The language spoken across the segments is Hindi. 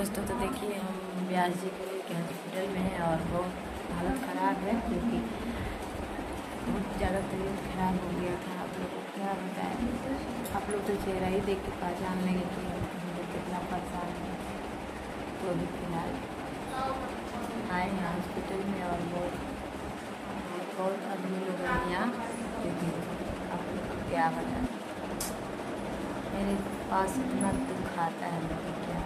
दोस्तों तो देखिए हम ब्यास जी के हॉस्पिटल में हैं और बहुत हालत ख़राब है क्योंकि बहुत ज़्यादा तबीयत खराब हो गया था। आप लोग को क्या बताएँ? आप लोग तो चेहरा ही देख के पहचान लेंगे कि हम लोग कितना परेशान है। तो अभी फ़िलहाल आए हैं हॉस्पिटल में और बहुत बहुत आदमी लोग हैं यहाँ। क्योंकि आप लोग को क्या बताएँ? मेरे पास इतना दुख आता है लेकिन क्या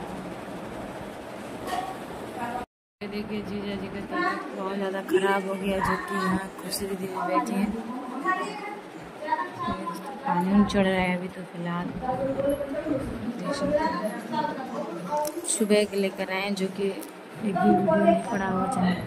ये देखिए, जीजा जी का तबीयत बहुत ज़्यादा ख़राब हो गया, जो कि यहाँ खुशी दीदी बैठी हैं। पानी चढ़ रहा है अभी तो फ़िलहाल। हैं। सुबह के लेकर आए जो कि एक भी वीडियो नहीं पड़ा हुआ चैनल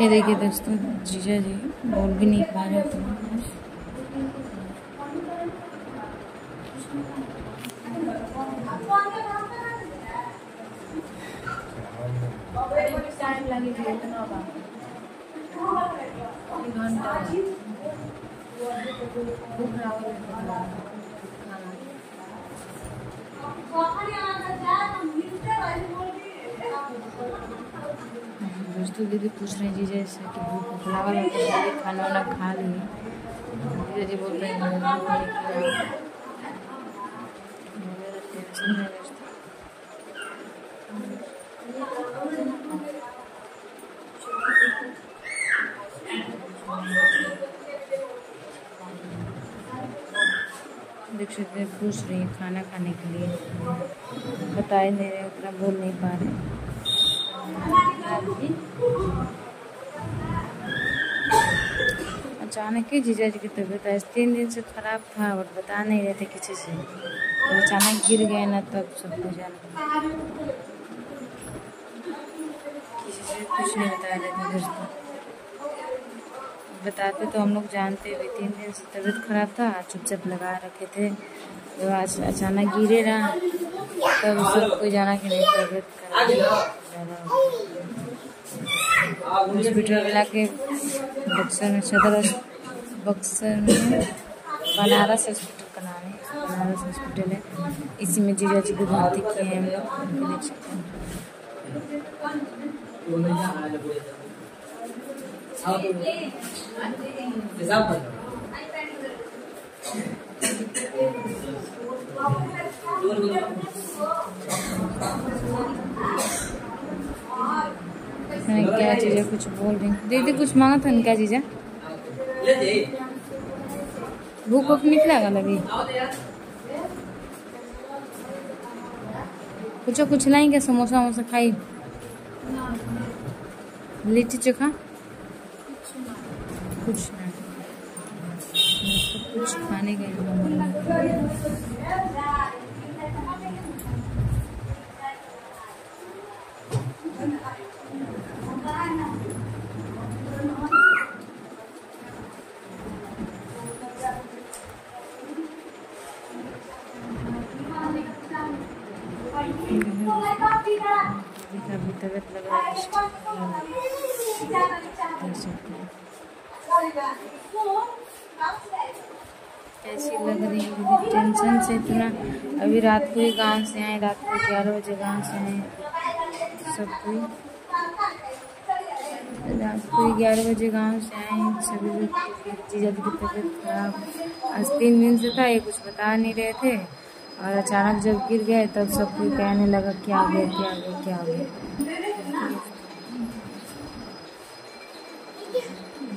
ये देखिए दोस्तों जीजा जी बोल भी नहीं पा रहे तो दीदी पूछ रहे हैं, जीजा से कि भूख लागल है तो खाना वाना खा लिए जी बोल रहे हैं देख सकते पूछ रही हैं, खाना खाने के लिए। बता ही नहीं रहे, उतना बोल नहीं पा रहे। अचानक ही जीजा जी की तबीयत आज तीन दिन से खराब था और बता नहीं रहे थे किसी से। तो अचानक गिर गए ना तब सब कुछ किसी से कुछ नहीं बताया जाता दोस्तों बताते तो हम लोग जानते हुए तीन दिन से तबीयत खराब था चुपचाप लगा रखे थे। तो आज अचानक गिरे रहा, तब सब कोई जाना कि नहीं, तबीयत खराब हॉस्पिटल मिला के बक्सर में, सदर बक्सर में, बनारस हॉस्पिटल का नाम है, बनारस हॉस्पिटल है। इसी में जीजा जी को भर्ती किए हैं, हम लोग सकते मैंने क्या चीज़ें कुछ बोल रही दीदी, कुछ मांगा था क्या चीज़ें? भूख भूख निकलेगा लगी कुछ कुछ लाएँगे समोसा वमोसा खाई? लिट्टी चोखा? कुछ नहीं। कुछ खाने अभी तबीयत लग कैसी लग रही है टेंशन से इतना। अभी रात को ही गाँव से आए, रात को ग्यारह बजे गाँव से आए। सब कोई। रात को ही ग्यारह बजे गाँव से आए, सभी लोग जीजा जी की तबीयत खराब। आज तीन दिन से था, ये कुछ बता नहीं रहे थे। और अचानक जब गिर गए, तब सब कोई कहने लगा क्या हो गया क्या हो गया क्या हो गया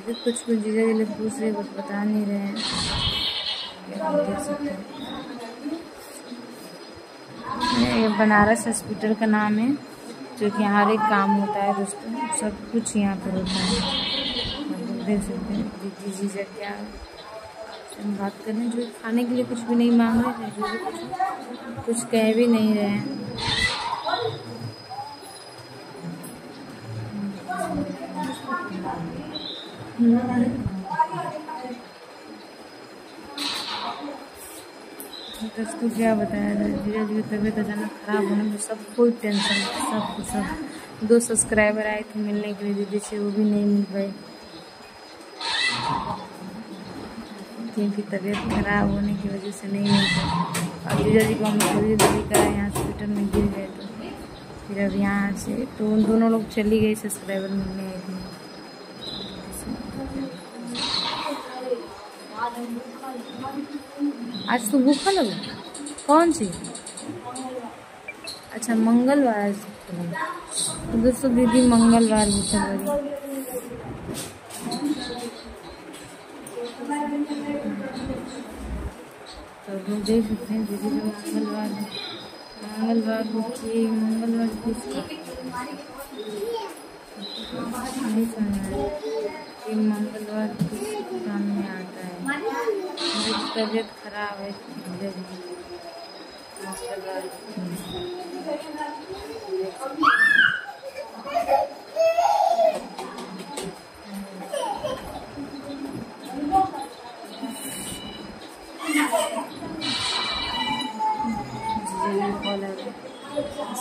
अभी कुछ कुछ जीजा के लिए पूछ रहे, कुछ बता नहीं रहे हैं। ये बनारस हॉस्पिटल का नाम है, जो कि हर एक काम होता है दोस्तों। सब कुछ यहाँ पर होता है। आप देख सकते हैं, दीदी जी जीजा क्या हम बात करें जो खाने के लिए कुछ भी नहीं मांग रहे जो कुछ कुछ कह भी नहीं रहे हैं। उसको क्या बताया था जीजा जी की तबीयत अचानक खराब होने में सब कोई टेंशन, सब कुछ सब। दो सब्सक्राइबर आए थे मिलने के लिए दीदी से, वो भी नहीं मिल पाए। क्योंकि तबीयत खराब होने की वजह से नहीं मिल पाए। और जीजा जी को हम जल्दी जल्दी कराए यहाँ हॉस्पिटल में गिर गए तो फिर अब यहाँ से तो उन दोनों लोग चली गई सब्सक्राइबर मिलने आई थी आज तो भूखा लगा कौन सी? अच्छा मंगलवार। तो दोस्तों दीदी मंगलवार भूखा लगी तो लोग देख सकते हैं दीदी का मंगलवार मंगलवार भूखी मंगलवार किसका? रहा कि मंगलवार किस काम में आता है मेरी तबीयत खराब है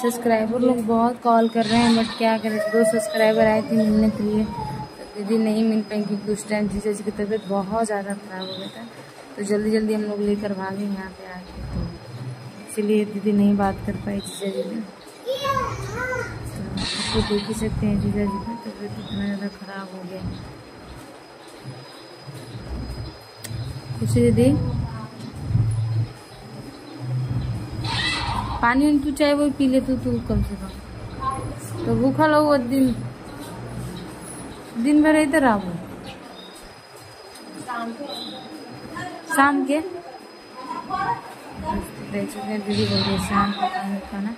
सब्सक्राइबर लोग बहुत कॉल कर रहे हैं बट क्या करें? दो सब्सक्राइबर आए थे मिलने के लिए। दीदी नहीं मिल पाई क्योंकि उस टाइम जीजा जी की तबीयत बहुत ज़्यादा ख़राब हो गया था। तो जल्दी जल्दी हम लोग लेकर भागे यहाँ पे आके तो इसीलिए दीदी नहीं बात कर पाई जीजा जी ने तो आपको देख ही सकते हैं जीजा जी का तबीयत इतना ज़्यादा ख़राब हो गया। दीदी। पानी उन तू चाहे वो पी ले तू तू कम से कम। तो भूखा लो वो दिन दिन भर इधर आओ शाम के? देख सकते हैं दीदी बोल रही है शाम का खाना।